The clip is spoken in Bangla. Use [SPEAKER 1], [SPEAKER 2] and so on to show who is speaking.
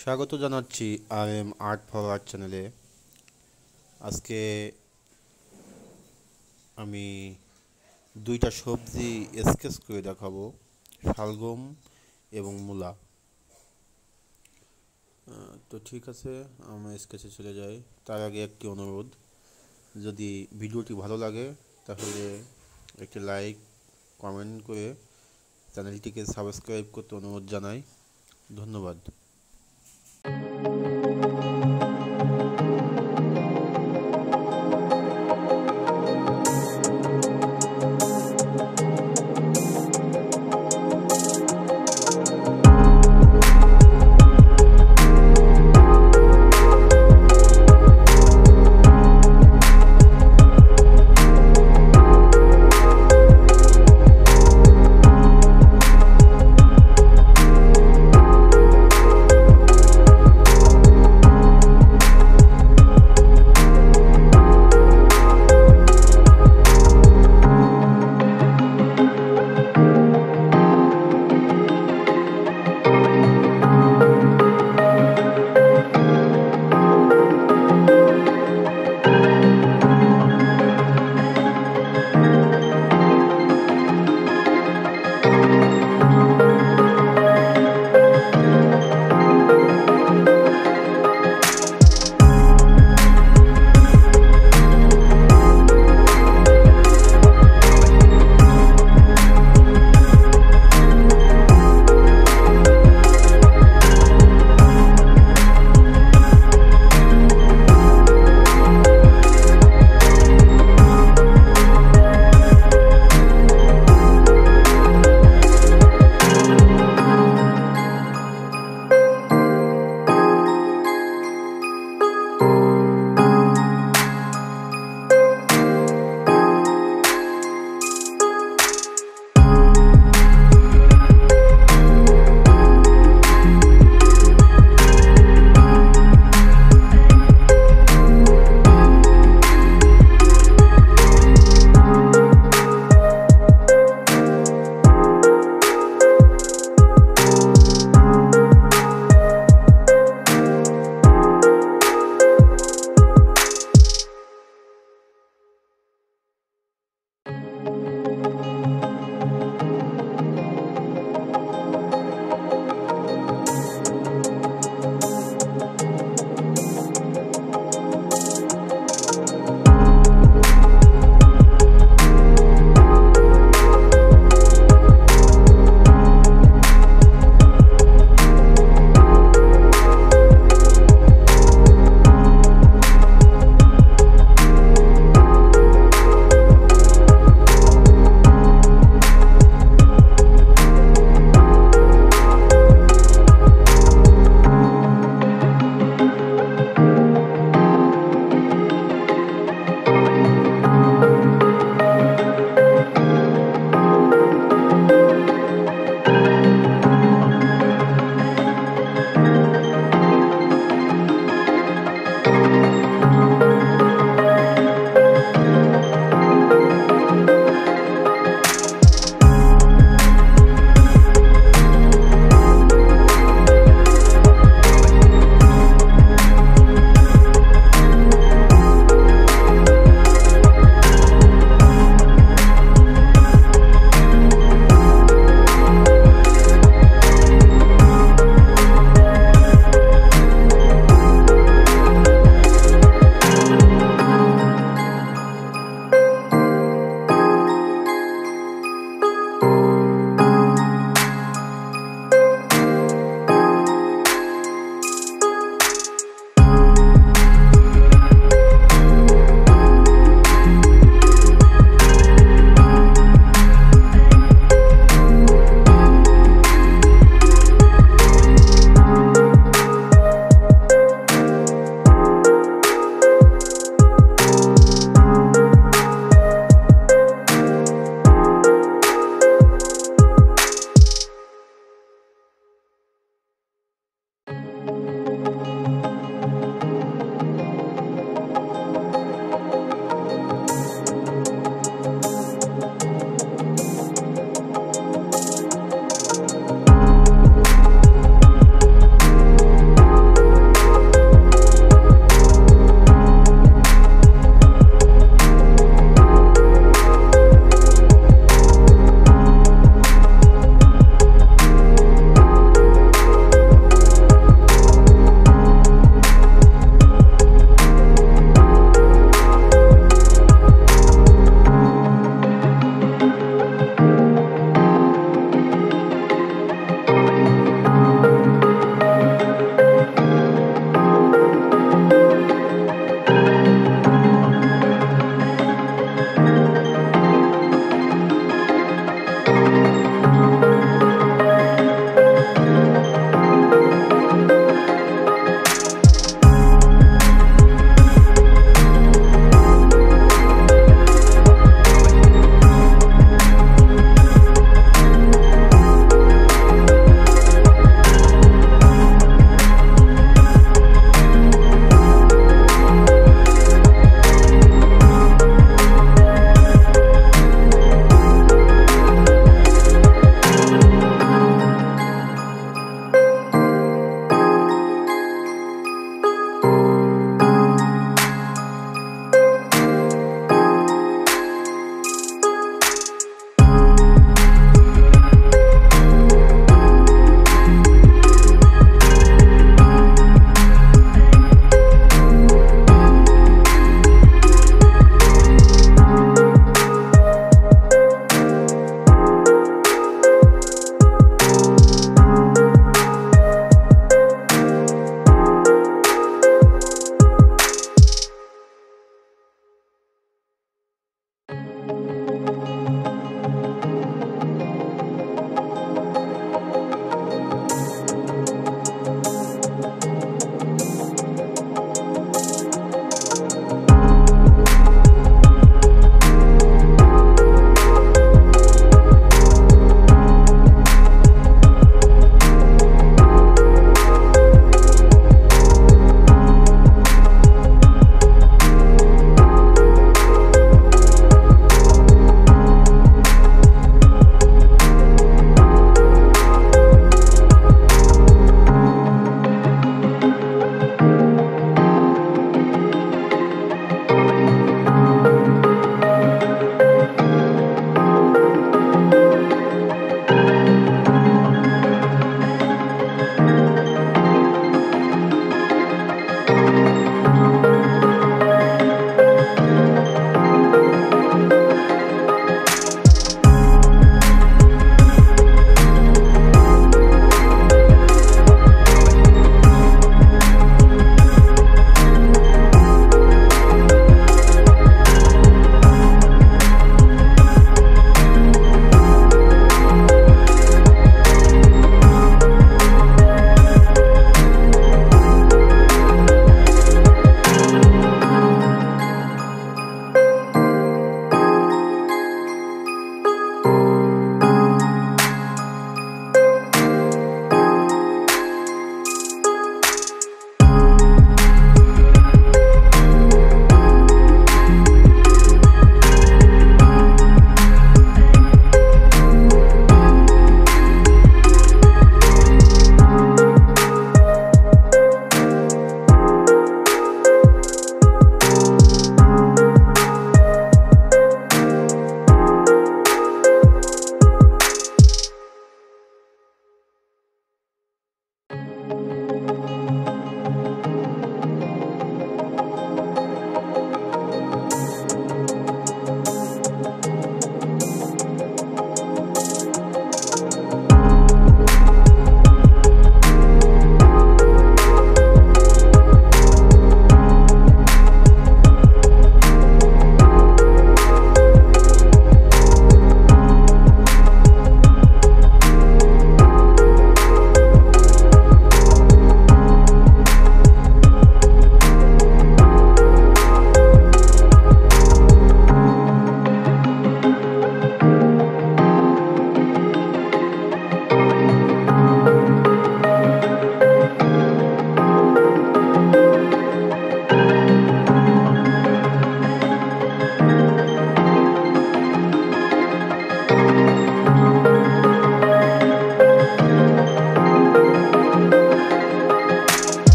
[SPEAKER 1] স্বাগত জানাচ্ছি আর এম আর্ট ফর আর্ট চ্যানেলে। আজকে আমি দুইটা সবজি স্কেচ করে দেখাবো, শালগম এবং মূলা। তো ঠিক আছে, আমরা স্কেচে চলে যাই। তার আগে একটি অনুরোধ, যদি ভিডিওটি ভালো লাগে, তাহলে একটি লাইক, কমেন্ট করে চ্যানেলটিকে সাবস্ক্রাইব করতে অনুরোধ জানাই। ধন্যবাদ। Thank you.